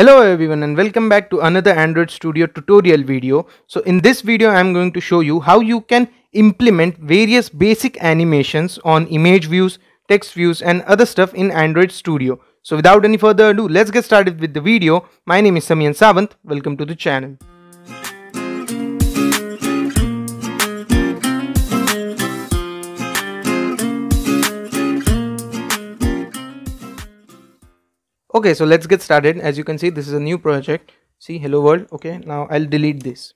Hello everyone and welcome back to another Android Studio tutorial video. So in this video I am going to show you how you can implement various basic animations on image views, text views and other stuff in Android Studio. So without any further ado let's get started with the video. My name is Samihan Sawant. Welcome to the channel. Okay so let's get started. As you can see this is a new project. See hello world. Okay now I'll delete this.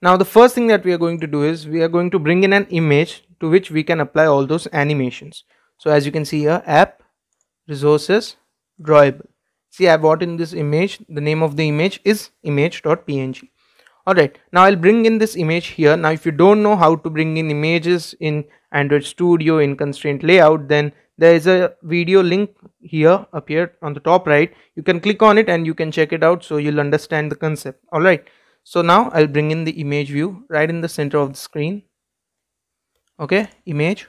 Now the first thing that we are going to do is we are going to bring in an image to which we can apply all those animations. So as you can see here app resources drawable. See I brought in this image. The name of the image is image.png alright now I'll bring in this image here. Now if you don't know how to bring in images in Android Studio in constraint layout then there is a video link here up here on the top right. You can click on it and you can check it out so you'll understand the concept. All right so now i'll bring in the image view right in the center of the screen. Okay image.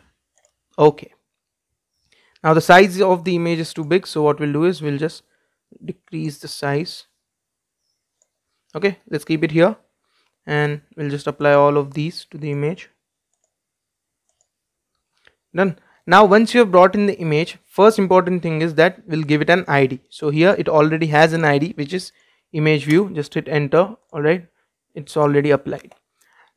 Okay. Now the size of the image is too big so what we'll do is we'll just decrease the size. Okay let's keep it here and we'll just apply all of these to the image. Done. Now once you have brought in the image first important thing is that we'll give it an id so here it already has an id which is image view. Just hit enter. All right. It's already applied.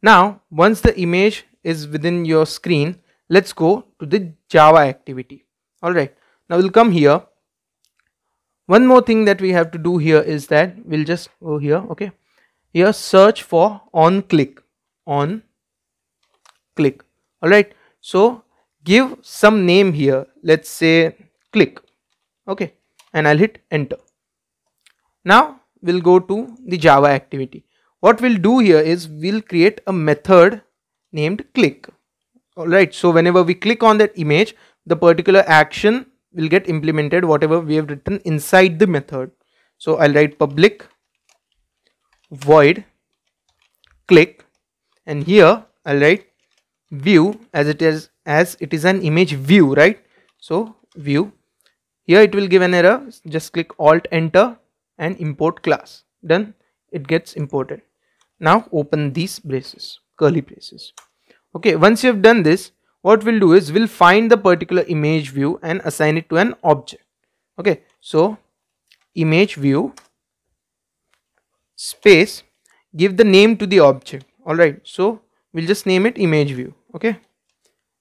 Now once the image is within your screen let's go to the java activity. All right. Now we'll come here. One more thing that we have to do here is that we'll just go here. Okay here search for on click. On click. All right so give some name here. Let's say click. Okay. And I'll hit enter. Now we'll go to the Java activity. What we'll do here is we'll create a method named click. Alright. So whenever we click on that image the particular action will get implemented whatever we have written inside the method. So I'll write public void click and here I'll write view as it is as it is an image view right? So view. Here it will give an error. Just click alt enter and import class. Done. It gets imported. Now open these braces curly braces. Okay once you have done this what we'll do is we'll find the particular image view and assign it to an object. Okay so image view space give the name to the object. All right. So we'll just name it image view. Okay.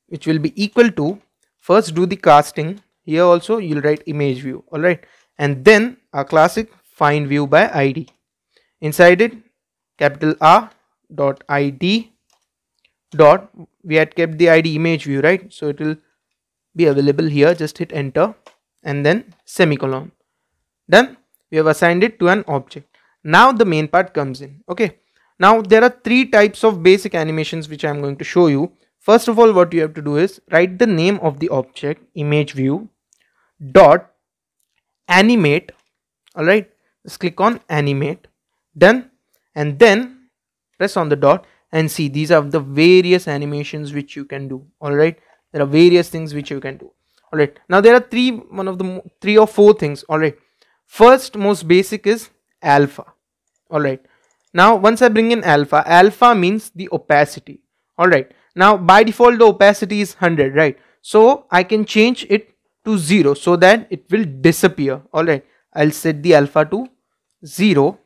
Which will be equal to first do the casting. Here also you'll write image view. All right. And then our classic find view by id inside it capital r dot id dot we had kept the id image view right? So it will be available here. Just hit enter and then semicolon. Done. We have assigned it to an object now the main part comes in. Okay. Now there are three types of basic animations which I am going to show you. First of all what you have to do is write the name of the object image view dot animate. Alright. Just click on animate. Done. And then press on the dot and see these are the various animations which you can do. Alright. There are various things which you can do. Alright. Now there are three one of the three or four things. Alright. First most basic is alpha alright now once I bring in alpha, alpha means the opacity. Alright. Now by default the opacity is 100, right? So I can change it to 0 so that it will disappear. Alright. I'll set the alpha to 0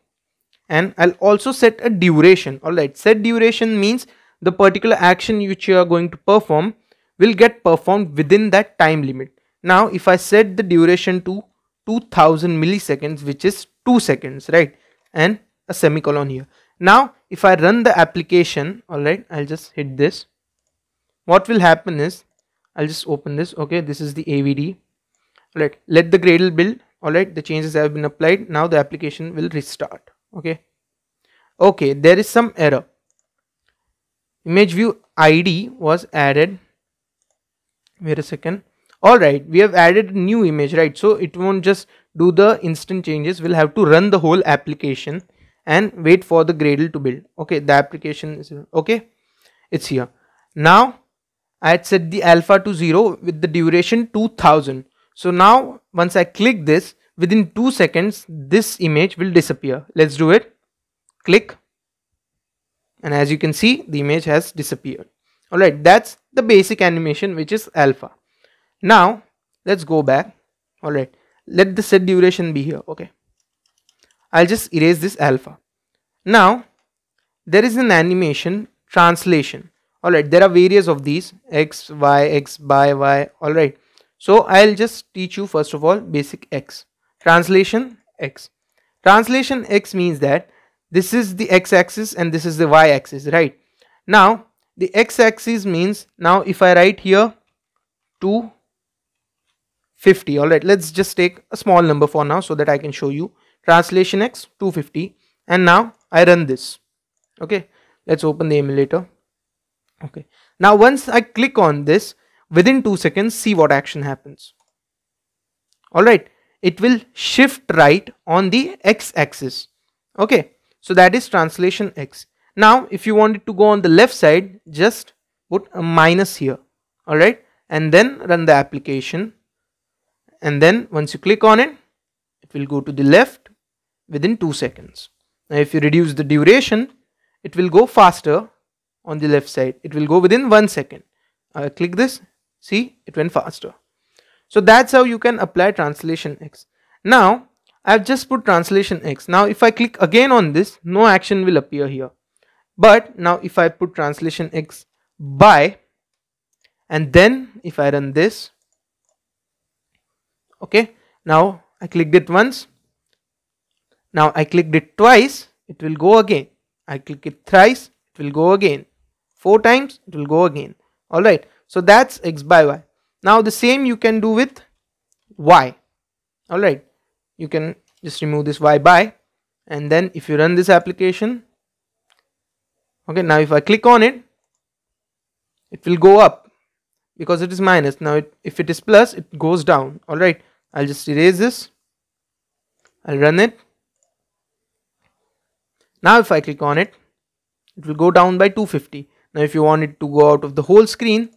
and I'll also set a duration. Alright. Set duration means the particular action which you are going to perform will get performed within that time limit. Now if I set the duration to 2000 milliseconds which is 2 seconds right and a semicolon here. Now if I run the application alright I'll just hit this. What will happen is I'll just open this okay this is the AVD alright let the Gradle build alright the changes have been applied now the application will restart okay. Okay there is some error. Image view ID was added wait a second. Alright we have added a new image right so it won't just do the instant changes we'll have to run the whole application and wait for the Gradle to build. Okay, the application is okay. It's here. Now I had set the alpha to 0 with the duration 2000. So now once I click this, within 2 seconds this image will disappear let's do it click and as you can see the image has disappeared alright that's the basic animation which is alpha now let's go back alright let the set duration be here okay I'll just erase this alpha now there is an animation translation. Alright there are various of these x y x by y alright so I'll just teach you first of all basic x. Translation x. Translation x means that this is the x-axis and this is the y-axis right? Now the x-axis means now if I write here 250 all right. Let's just take a small number for now so that I can show you. Translation x 250 and now I run this. Okay? Let's open the emulator. Okay. Now once I click on this within 2 seconds see what action happens. Alright? It will shift right on the x-axis okay? So that is translation x. Now if you want it to go on the left side just put a minus here. Alright? And then run the application. And then once you click on it it will go to the left within 2 seconds now if you reduce the duration it will go faster on the left side. It will go within one second. I click this. See it went faster. So that's how you can apply translation X. Now I've just put translation X. Now if I click again on this no action will appear here. But now if I put translation X by and then if I run this okay now I clicked it once now I clicked it twice it will go again. I click it thrice it will go again. Four times it will go again. All right. So that's x by y. Now the same you can do with y. All right. You can just remove this y by and then if you run this application okay now if i click on it it will go up because it is minus. Now it, if it is plus it goes down. All right. I'll just erase this. I'll run it now if i click on it it will go down by 250 now if you want it to go out of the whole screen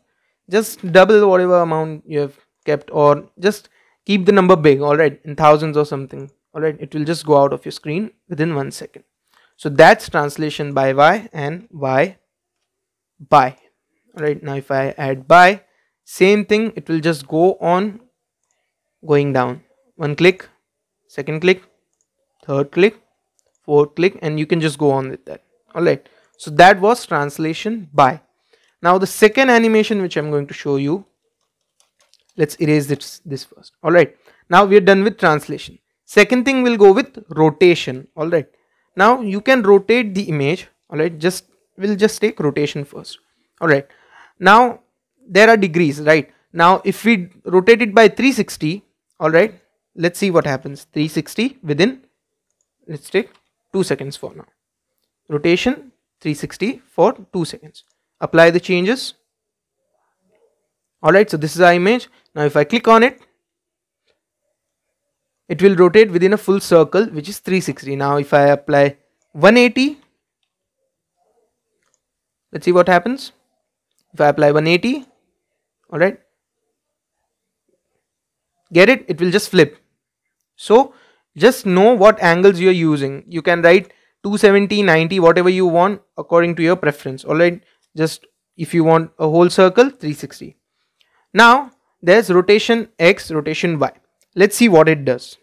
just double whatever amount you have kept or just keep the number big alright in thousands or something alright it will just go out of your screen within one second. So that's translation by y and y by alright now if I add by same thing it will just go on going down. One click second click third click fourth click and you can just go on with that alright so that was translation by. Now the second animation which I'm going to show you, let's erase this, this first. Alright, now we're done with translation. Second thing we'll go with rotation. Alright, now you can rotate the image. Alright, just we'll just take rotation first. Alright, now there are degrees, right? Now if we rotate it by 360, alright, let's see what happens. 360 within, let's take 2 seconds for now. Rotation 360 for 2 seconds. Apply the changes. Alright, so this is our image. Now if I click on it, it will rotate within a full circle which is 360. Now if I apply 180, let's see what happens. If I apply 180, alright, get it? It will just flip. So just know what angles you are using. You can write 270 90 whatever you want according to your preference. All right? Just if you want a whole circle 360 now there's rotation x rotation y. Let's see what it does.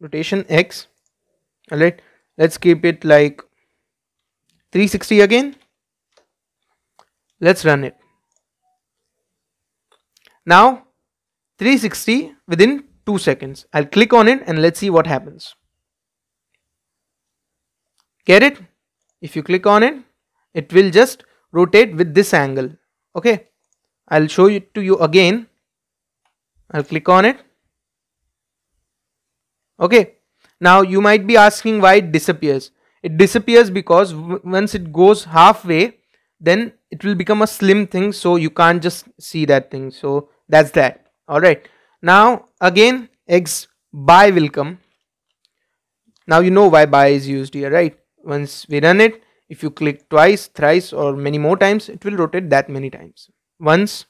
Rotation x. All right? Let's keep it like 360 again. Let's run it. Now 360 within 2 seconds i'll click on it and let's see what happens Get it? If you click on it, it will just rotate with this angle. Okay. I'll show it to you again. I'll click on it. Okay. Now you might be asking why it disappears. It disappears because once it goes halfway, then it will become a slim thing. So you can't just see that thing. So that's that. Alright. Now again, X by will come. Now you know why by is used here, right? once we run it if you click twice thrice or many more times it will rotate that many times. Once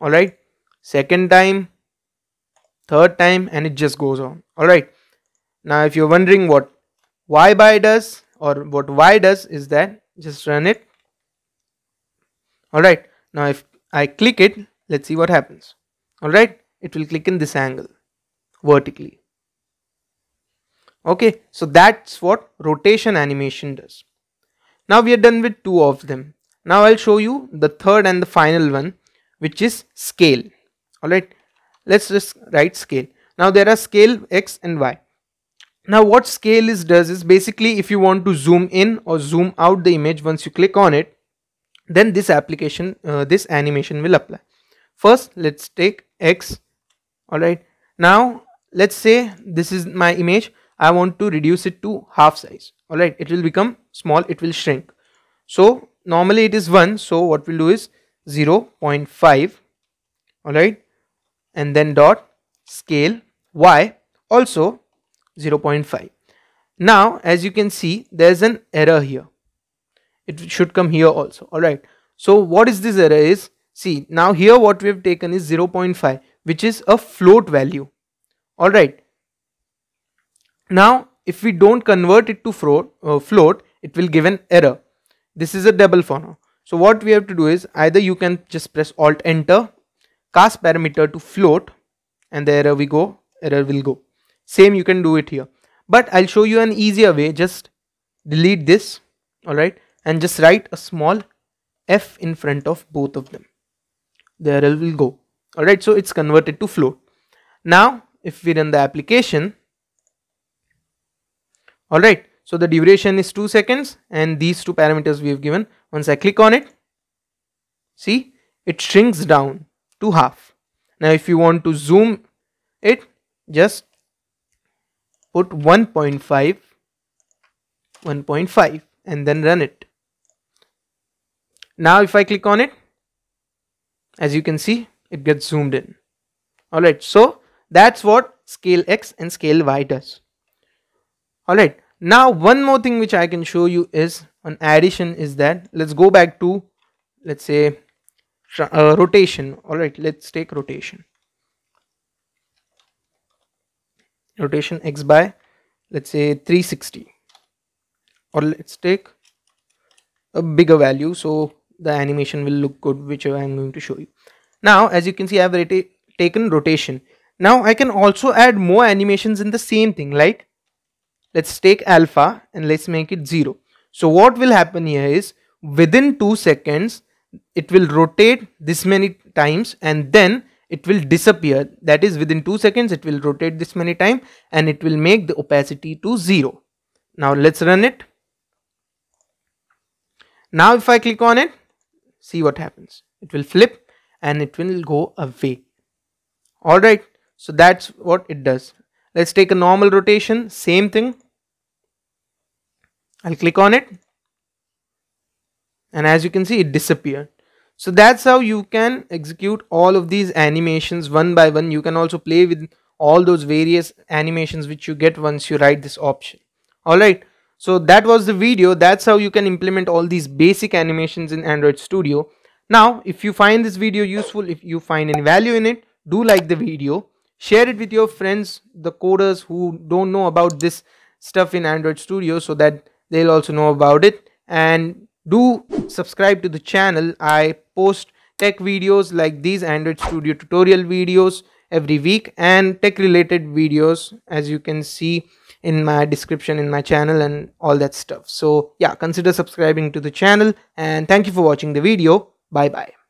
all right second time third time and it just goes on all right now if you're wondering what y by does or what y does is that just run it alright? Now if I click it let's see what happens alright it will click in this angle vertically. Okay so that's what rotation animation does. Now we are done with two of them. Now I'll show you the third and the final one which is scale. Alright let's just write scale. Now there are scale x and y. Now what scale is does is basically if you want to zoom in or zoom out the image once you click on it then this application uh, this animation will apply. First let's take x alright. Now let's say this is my image. I want to reduce it to half size. Alright. It will become small. It will shrink. So normally it is 1 so what we'll do is 0 0.5 alright. And then dot scale y also 0.5 now as you can see there's an error here. It should come here also. Alright. So what is this error is see now here what we have taken is 0.5 which is a float value. Alright now if we don't convert it to float, uh, float it will give an error. This is a double for now. So what we have to do is either you can just press alt enter cast parameter to float and the error we go error will go. Same you can do it here. But i'll show you an easier way. Just delete this all right and just write a small f in front of both of them. The error will go all right so it's converted to float now if we run the application all right so the duration is 2 seconds and these two parameters we have given. Once I click on it, see it shrinks down to half. Now if you want to zoom it, just put 1.5, 1.5 and then run it. Now if I click on it, as you can see, it gets zoomed in. Alright, so that's what scale X and scale Y does. Alright, now one more thing which I can show you is an addition is that let's go back to let's say uh, rotation all right let's take rotation rotation x by let's say 360 or let's take a bigger value so the animation will look good which I'm going to show you now as you can see I've already taken rotation. Now I can also add more animations in the same thing like let's take alpha and let's make it 0 so what will happen here is within 2 seconds it will rotate this many times and then it will disappear. That is within 2 seconds it will rotate this many time and it will make the opacity to 0 now let's run it. Now if I click on it see what happens. It will flip and it will go away. Alright so that's what it does. Let's take a normal rotation. Same thing. I'll click on it. And as you can see it disappeared. So that's how you can execute all of these animations one by one. You can also play with all those various animations which you get once you write this option. Alright so that was the video. That's how you can implement all these basic animations in Android Studio now if you find this video useful if you find any value in it do like the video. Share it with your friends the coders who don't know about this stuff in Android Studio so that they'll also know about it. And do subscribe to the channel. I post tech videos like these android studio tutorial videos every week and tech related videos as you can see in my description in my channel and all that stuff. So yeah consider subscribing to the channel and thank you for watching the video bye bye